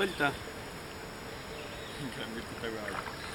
Onde tá? Quero água.